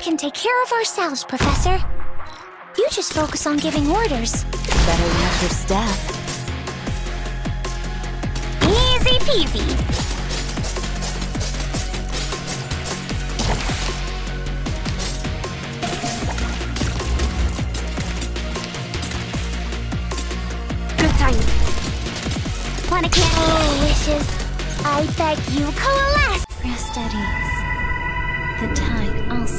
can take care of ourselves, Professor. You just focus on giving orders. Better watch your step. Easy peasy. Good time. Wanna get oh, wishes? I beg you, coalesce! Rest at ease. The tide also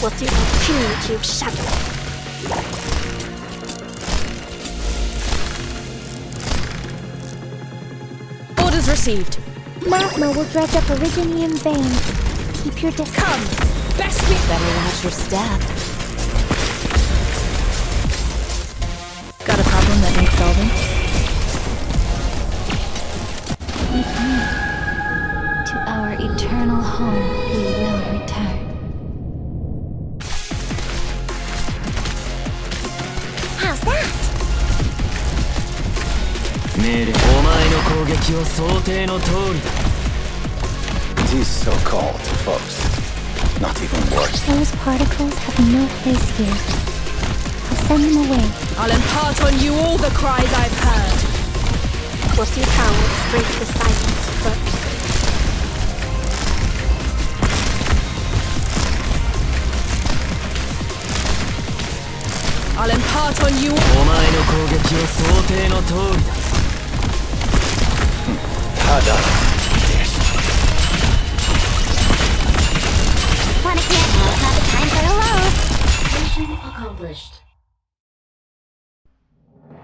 What do you punitive shadow? Orders received. Magma will dredge up Originium veins. Keep your distance. Come! Best we- Better watch your step. Got a problem that needs solving? To 命令お前の攻撃を想定の通りだ These so-called folks. Not even worth. Those particles have no place here. I'll send them away. I'll impart on you all the cries I've heard. What you cowards break the silence first. I'll impart on you お前の攻撃を想定の通りだ Wanna get time for a load. Mission accomplished.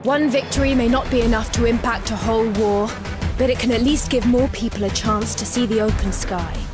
One victory may not be enough to impact a whole war, but it can at least give more people a chance to see the open sky.